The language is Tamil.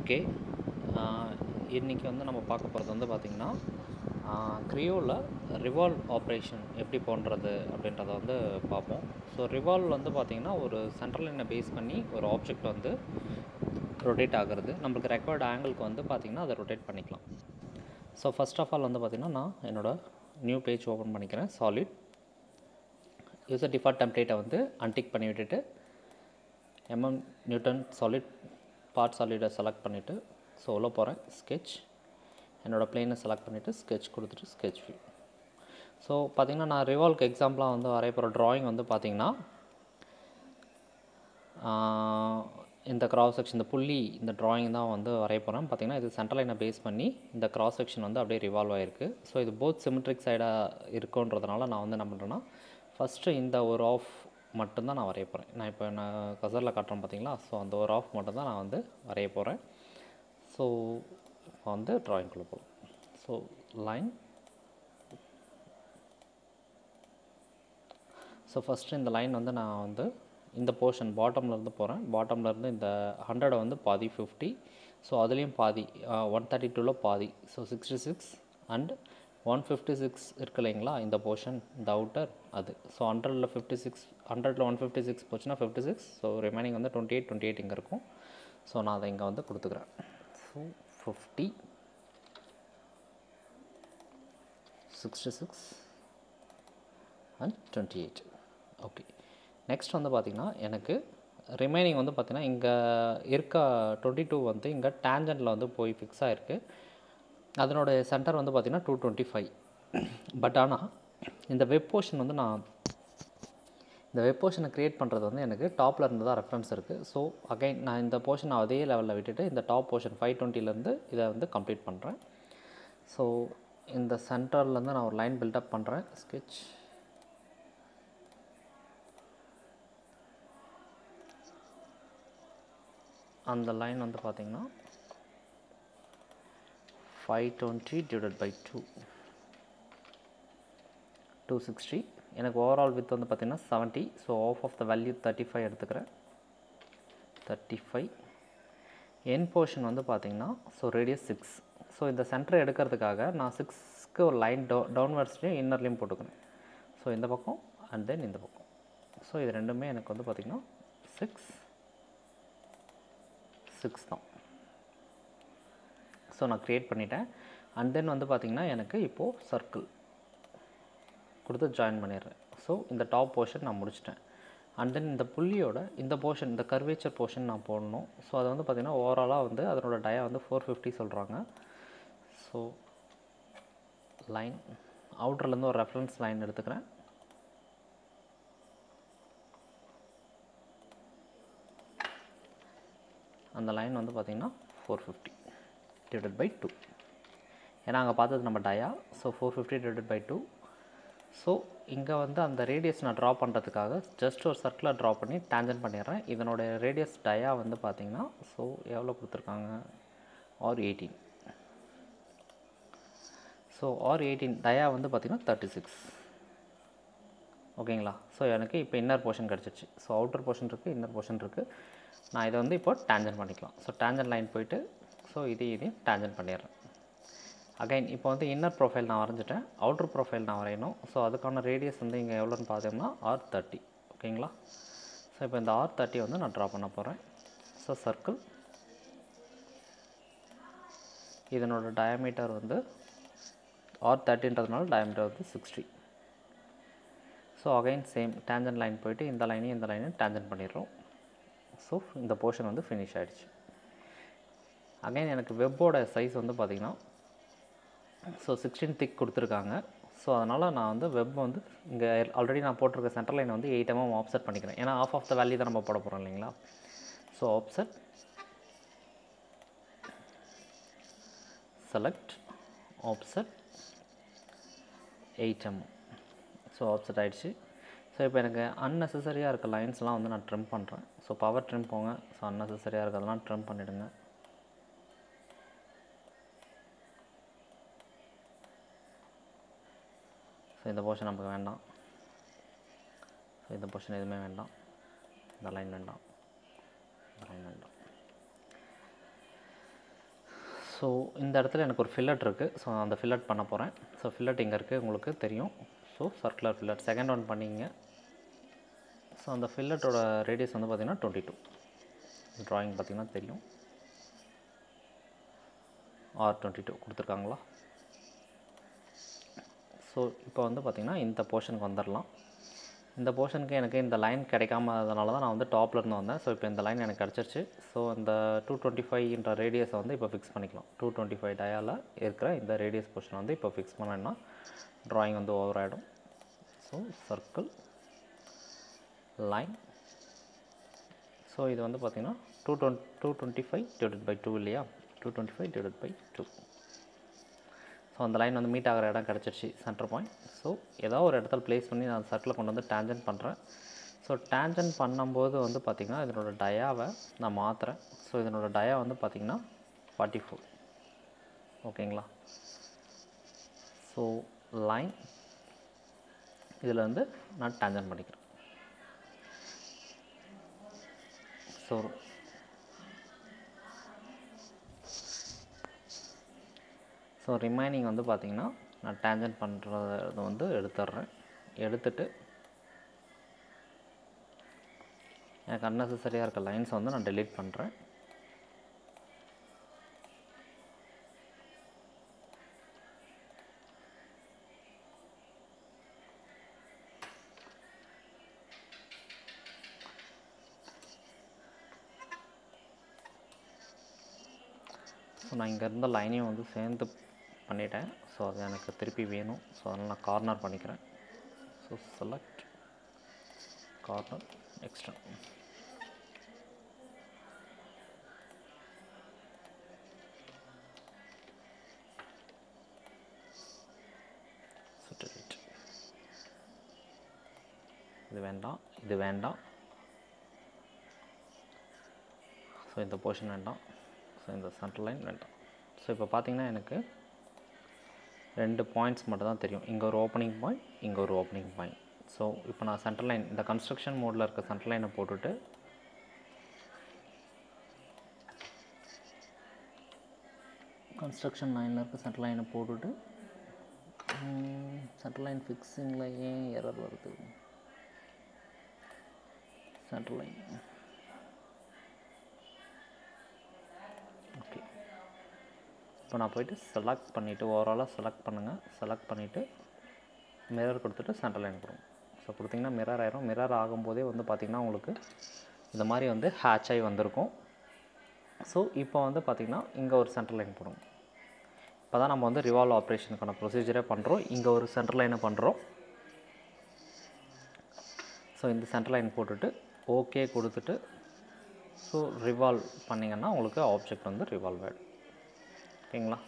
ஓகே. இன்றைக்கி வந்து நம்ம பார்க்க போகிறது வந்து பார்த்திங்கன்னா க்ரியோவில் ரிவால்வ் ஆப்ரேஷன் எப்படி போன்றது அப்படின்றத வந்து பார்ப்போம். ஸோ ரிவால்வ் வந்து பார்த்திங்கன்னா ஒரு சென்ட்ரல் லைனை பேஸ் பண்ணி ஒரு ஆப்ஜெக்ட் வந்து ரொட்டேட் ஆகிறது. நம்மளுக்கு ரெக்கார்டு ஆங்கிளுக்கு வந்து பார்த்திங்கன்னா அதை ரொட்டேட் பண்ணிக்கலாம். ஸோ ஃபஸ்ட் ஆஃப் ஆல் வந்து பார்த்திங்கன்னா நான் என்னோடய நியூ பேஜ் ஓப்பன் பண்ணிக்கிறேன் சாலிட் யூசர் டிஃபால்ட் டெம்ப்ளேட்டை வந்து அன்டிக் பண்ணி விட்டுட்டு எம்எம் நியூட்டன் சாலிட் பார்ட் சாலிடை செலக்ட் பண்ணிவிட்டு ஸோ உள்ள போகிறேன் ஸ்கெட்ச் என்னோடய பிளேனை செலக்ட் பண்ணிவிட்டு ஸ்கெட்ச் கொடுத்துட்டு ஸ்கெட்ச் வியூ ஸோ பார்த்திங்கன்னா நான் ரிவால்க்கு எக்ஸாம்பிளாக வந்து வரைய போகிற ட்ராயிங் வந்து பார்த்திங்கன்னா இந்த கிராஸ் செக்ஷன் இந்த புள்ளி இந்த ட்ராயிங் தான் வந்து வரைய போகிறேன் பார்த்திங்கன்னா இது சென்ட்ரல் லைனை பேஸ் பண்ணி இந்த கிராஸ் செக்ஷன் வந்து அப்படியே ரிவால்வ் ஆகிருக்கு ஸோ இது போத் சிமெட்ரிக் சைடாக இருக்குன்றதுனால நான் வந்து என்ன பண்ணுறேன்னா ஃபஸ்ட்டு இந்த ஒரு ஆஃப் மட்டும்தான் நான் வரைய போகிறேன் நான் இப்போ நான் கசரில் காட்டுறேன் பார்த்தீங்களா ஸோ அந்த ஒரு ஆஃப் மட்டும்தான் நான் வந்து வரைய போகிறேன் ஸோ இப்போ வந்து ட்ராயிங்குள்ளே போகலாம் ஸோ லைன் ஸோ ஃபஸ்ட்டு இந்த லைன் வந்து நான் வந்து இந்த போர்ஷன் பாட்டம்லேருந்து போகிறேன் பாட்டம்லேருந்து இந்த ஹண்ட்ரடை வந்து பாதி ஃபிஃப்டி ஸோ அதுலேயும் பாதி ஒன் தேர்ட்டி டூவில் பாதி. So sixty six and one fifty six இருக்கு இல்லைங்களா? இந்த போர்ஷன் இந்த அவுட்டர் அது. ஸோ ஹண்ட்ரடில் ஃபிஃப்டி சிக்ஸ் ஹண்ட்ரட்ல ஒன் ஃபிஃப்டி சிக்ஸ் போச்சுன்னா ஃபிஃப்டி சிக்ஸ் ஸோ ரிமைனிங் வந்து டுவெண்ட்டி எயிட் டுவெண்ட்டி எயிட் இங்கே இருக்கும். ஸோ நான் அதை இங்கே வந்து கொடுத்துக்கிறேன். So fifty sixty six and twenty eight okay next வந்து பார்த்திங்கன்னா எனக்கு ரிமைனிங் வந்து பார்த்திங்கன்னா இங்கே இருக்க டுவெண்ட்டி டூ வந்து இங்கே டேஞ்சனில் வந்து போய் ஃபிக்ஸ் ஆகிருக்கு அதனோட சென்டர் வந்து பார்த்திங்கன்னா டூ டுவெண்ட்டி ஃபைவ் பட் ஆனால் இந்த வெப் போர்ஷன் வந்து நான் இந்த வெப் போர்ஷனை க்ரியேட் பண்ணுறது வந்து எனக்கு டாப்பில் இருந்து தான் ரெஃபரன்ஸ் இருக்குது ஸோ அகைன் நான் இந்த போர்ஷன் அதே லெவலில் விட்டுட்டு இந்த டாப் போர்ஷன் ஃபைவ் டுவெண்ட்டிலேருந்து இதை வந்து கம்ப்ளீட் பண்ணுறேன் ஸோ இந்த சென்டர்லேருந்து நான் ஒரு லைன் பில்டப் பண்ணுறேன் ஸ்கெட்ச் அந்த லைன் வந்து பார்த்திங்கன்னா five twenty divide by two two sixty எனக்கு ஓவரால் வித் வந்து பார்த்திங்கன்னா seventy so half of the value thirty five எடுத்துக்கிறேன். தேர்ட்டி ஃபைவ் என் போர்ஷன் வந்து பார்த்திங்கன்னா ஸோ ரேடியஸ் சிக்ஸ் ஸோ இந்த சென்டர் எடுக்கிறதுக்காக நான் சிக்ஸ்க்கு ஒரு லைன் டவு டவுன்வர்ட்ஸ்லேயும் இன்னர்லேயும் போட்டுக்கிறேன் ஸோ இந்த பக்கம் அண்ட் தென் இந்த பக்கம். ஸோ இது ரெண்டுமே எனக்கு வந்து பார்த்திங்கன்னா சிக்ஸ் சிக்ஸ் தான். ஸோ நான் க்ரியேட் பண்ணிட்டேன். அண்ட் தென் வந்து பார்த்திங்கன்னா எனக்கு இப்போது சர்க்கிள் கொடுத்து ஜாயின் பண்ணிடுறேன். ஸோ இந்த டாப் போர்ஷன் நான் முடிச்சிட்டேன். அண்ட் தென் இந்த புள்ளியோட இந்த போர்ஷன் இந்த கர்வேச்சர் போர்ஷன் நான் போடணும். ஸோ அதை வந்து பார்த்திங்கன்னா ஓவராலாக வந்து அதனோட டயா வந்து ஃபோர் ஃபிஃப்டி சொல்கிறாங்க ஸோ லைன் அவுட்டர்லேருந்து ஒரு ரெஃபரன்ஸ் லைன் எடுத்துக்கிறேன். அந்த லைன் வந்து பார்த்திங்கன்னா four fifty divided by two ஏன்னா அங்கே பார்த்தது நம்ம dia so four fifty divided by two so இங்கே வந்து அந்த ரேடியஸ் நான் ட்ரா பண்ணுறதுக்காக ஜஸ்ட் ஒரு சர்க்கிளை ட்ரா பண்ணி டேஞ்சன் பண்ணிடுறேன். இதனோட ரேடியஸ் டயா வந்து பார்த்திங்கன்னா ஸோ எவ்வளோ கொடுத்துருக்காங்க? R eighteen so R eighteen dia வந்து பார்த்திங்கன்னா தேர்ட்டி சிக்ஸ் ஓகேங்களா ஸோ எனக்கு இப்போ இன்னர் போர்ஷன் கிடச்சிச்சு. ஸோ அவுட்டர் போர்ஷன் இருக்குது இன்னர் போர்ஷன் இருக்குது நான் இதை வந்து இப்போ டேஞ்சன் பண்ணிக்கலாம். ஸோ டேஞ்சன் லைன் போயிட்டு ஸோ இதையும் இதையும் டேஞ்சன் பண்ணிடுறேன். அகைன் இப்போ வந்து இன்னர் ப்ரொஃபைல் நான் வரைஞ்சிட்டேன். அவுட்டர் ப்ரொஃபைல் நான் வரையணும். ஸோ அதுக்கான ரேடியஸ் வந்து இங்கே எவ்வளோன்னு பார்த்தோம்னா ஆர் தேர்ட்டி ஓகேங்களா ஸோ இப்போ இந்த ஆர் தேர்ட்டி வந்து நான் ட்ரா பண்ண போகிறேன் ஸோ சர்க்கிள் இதனோட டயமீட்டர் வந்து ஆர் தேர்ட்டின்றதுனால டயமீட்டர் வந்து sixty so again same tangent line போயிட்டு இந்த லைனையும் இந்த லைனையும் டேஞ்சன் பண்ணிடுறோம். ஸோ இந்த போர்ஷன் வந்து ஃபினிஷ் ஆகிடுச்சு அகைன் எனக்கு வெப்போட சைஸ் வந்து பார்த்திங்கன்னா ஸோ சிக்ஸ்டீன் திக் கொடுத்துருக்காங்க. ஸோ அதனால் நான் வந்து வெப் வந்து இங்கே ஆல்ரெடி நான் போட்டிருக்க சென்டர் லைனை வந்து எயிட் எம்எம் ஆப்செட் பண்ணிக்கிறேன். ஏன்னா ஆஃப் ஆஃப் த வேல்யூ தான் நம்ம போட போகிறோம் இல்லைங்களா? So offset select offset eight MM so offset ஆகிடுச்சு ஸோ இப்போ எனக்கு அன்னெசரியாக இருக்க லைன்ஸ்லாம் வந்து நான் ட்ரிம் பண்ணுறேன் ஸோ பவர் ட்ரிம் போங்க. ஸோ அன்னெசரியாக இருக்கிறதெல்லாம் ட்ரிம் பண்ணிவிடுங்க ஸோ இந்த போர்ஷன் நமக்கு வேண்டாம். ஸோ இந்த போர்ஷன் எதுவுமே வேண்டாம். இந்த லைன் வேண்டாம். இந்த லைன் வேண்டாம். ஸோ இந்த இடத்துல எனக்கு ஒரு ஃபில்லட் இருக்குது ஸோ அந்த ஃபில்லட் பண்ண போகிறேன் ஸோ ஃபில்லட் இங்கே இருக்குது உங்களுக்கு தெரியும். So circular fillet second one பண்ணிங்க. ஸோ அந்த ஃபில்லட்டோட ரேடியஸ் வந்து பார்த்திங்கன்னா டுவெண்ட்டி டூ ட்ராயிங் பார்த்திங்கன்னா தெரியும். ஆர் டுவெண்ட்டி டூ கொடுத்துருக்காங்களா? ஸோ இப்போ வந்து பார்த்திங்கன்னா இந்த போர்ஷனுக்கு வந்துடலாம் இந்த போர்ஷனுக்கு எனக்கு இந்த லைன் கிடைக்காமதனால தான் நான் வந்து டாப்லேருந்து வந்தேன். ஸோ இப்போ இந்த லைன் எனக்கு கிடச்சிருச்சு. ஸோ இந்த டூ டுவெண்ட்டி ஃபைவ்ன்ற ரேடியஸை வந்து இப்போ ஃபிக்ஸ் பண்ணிக்கலாம். டூ டுவெண்ட்டி ஃபைவ் டயாவில் இருக்கிற இந்த ரேடியஸ் போர்ஷன் வந்து இப்போ ஃபிக்ஸ் பண்ணேன்னா ட்ராயிங் வந்து ஓவர் ஆகிடும் ஸோ சர்க்கிள் லைன் ஸோ இது வந்து பார்த்திங்கன்னா two twenty two twenty five divide by two இல்லையா? Two twenty five divide by two so அந்த லைன் வந்து மீட் ஆகிற இடம் கிடச்சிருச்சு சென்டர் பாயிண்ட் ஸோ ஏதோ ஒரு இடத்துல ப்ளேஸ் பண்ணி நான் சர்க்கிளை கொண்டு வந்து டேஞ்சன் பண்ணுறேன் ஸோ டேஞ்சன் பண்ணும்போது வந்து பார்த்திங்கன்னா இதனோட டயாவை நான் மாற்றுறேன் ஸோ இதனோட டயா வந்து பார்த்திங்கன்னா ஃபார்ட்டி ஃபோர் ஓகேங்களா? ஸோ லைன் இதில் வந்து நான் டேஞ்சன் பண்ணிக்கிறேன். ஸோ ஸோ ரிமைனிங் வந்து பார்த்திங்கன்னா நான் டேஞ்சன் பண்ணுறது வந்து எடுத்துட்றேன் எடுத்துட்டு எனக்கு அன்னெசரியாக இருக்க லைன்ஸை வந்து நான் டெலீட் பண்ணுறேன் ஸோ நான் இங்கே இருந்த லைனையும் வந்து சேர்ந்து பண்ணிட்டேன். ஸோ அது எனக்கு திருப்பி வேணும். ஸோ அதனால் நான் கார்னர் பண்ணிக்கிறேன். ஸோ செலக்ட் கார்னர் எக்ஸ்ட்ரா இது வேண்டாம். இது வேண்டாம். ஸோ இந்த போர்ஷன் வேண்டாம். ஸோ இந்த சென்டர் லைன் வேண்டாம். ஸோ இப்போ பார்த்திங்கன்னா எனக்கு ரெண்டு பாயிண்ட்ஸ் மட்டும் தான் தெரியும். இங்கே ஒரு ஓப்பனிங் பாயிண்ட் இங்கே ஒரு ஓப்பனிங் பாயிண்ட் ஸோ இப்போ நான் சென்டர் லைன் இந்த கன்ஸ்ட்ரக்ஷன் மோடில் இருக்க சென்டர் லைனை போட்டுட்டு கன்ஸ்ட்ரக்ஷன் லைனில் இருக்க சென்டர் லைனை போட்டுட்டு சென்டர் லைன் ஃபிக்ஸிங்கில் ஏன் எரர் வருது? சென்டர் லைன் ஓகே இப்போ நான் போயிட்டு செலக்ட் பண்ணிவிட்டு ஓவராலாக செலக்ட் பண்ணுங்கள் செலக்ட் பண்ணிவிட்டு மிரர் கொடுத்துட்டு சென்டர் லைன் கொடுங்க. ஸோ கொடுத்திங்கன்னா மிரர் ஆயிரும். மிரர் ஆகும்போதே வந்து பார்த்திங்கன்னா உங்களுக்கு இந்த மாதிரி வந்து ஹேட்ச் ஆகி வந்திருக்கும். ஸோ இப்போ வந்து பார்த்திங்கன்னா இங்கே ஒரு சென்டர் லைன் போடுங்க. இப்போ தான் நம்ம வந்து ரிவால்வ் ஆப்ரேஷனுக்கான ப்ரொசீஜரே பண்ணுறோம் இங்கே ஒரு சென்டர் லைனை பண்ணுறோம் ஸோ இந்த சென்டர் லைன் போட்டுட்டு ஓகே கொடுத்துட்டு ஸோ ரிவால்வ் பண்ணிங்கன்னா உங்களுக்கு ஆப்ஜெக்ட் வந்து ரிவால்வ் ஆகிடும் ஓகேங்களா